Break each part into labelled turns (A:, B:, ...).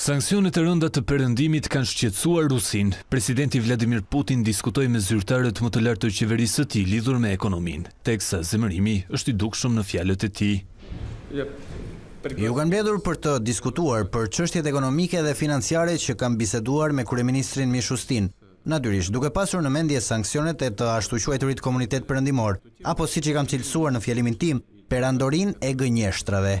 A: Sanksionet e rënda të Perëndimit kanë shqetësuar Rusinë, Presidenti Vladimir Putin diskutoi me zyrtarët më të lartë të qeverisë së tij lidhur me ekonominë, teksa zemërimi është i dukshëm në fjalët e tij.
B: Ju kam mbledhur për të diskutuar për çështjet ekonomike dhe financiare që kam biseduar me kryeministrin Mishustin, natyrisht duke pasur në mendje sanksionet e të ashtuquajturit komunitet perëndimor, apo siç i kam cilësuar në fjalimin tim, Perandorinë e gënjeshtrave.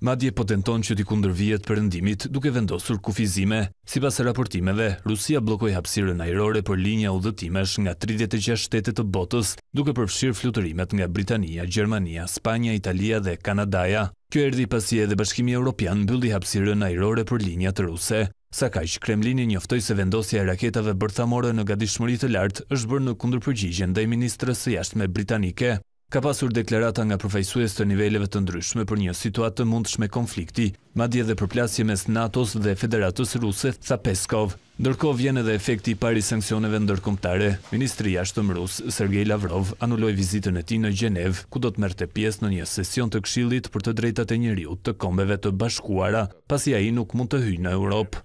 B: Madje po
A: tenton që t'i kundërvihet Perëndimit duke vendosur kufizime. Sipas raportimeve, Rusia bllokoi hapësirën ajrore për linja udhëtimesh nga tridhjetë e gjashtë shtete të botës, duke përfshirë fluturimet nga Britania, Gjermania, Spanja, Italia dhe Kanadaja. Kjo erdhi pasi edhe Bashkimi Europian mbylli hapësirën ajrore për linjat ruse. Sakaq, Kremlini njoftoi se vendosja e raketave bërthamore në gatishmëri të lartë është bërë në kundërpërgjigje ndaj ministres së jashtme britanike. Ka pasur deklarata nga përfaqësues të niveleve të ndryshme për një situatë të mundshme konflikti, madje edhe përplasje mes NATO-s dhe Federatës Ruse, tha Peskov. Ndërkohë vjen edhe efekti i parë i sanksioneve ndërkombëtare. Ministri i Jashtëm rus, Sergei Lavrov, anuloi vizitën e tij në Gjenevë, ku do të merrte pjesë në një sesion të Këshillit për të Drejtat e Njeriut të Kombeve të Bashkuara, pasi ai nuk mund të hyjë në Europë.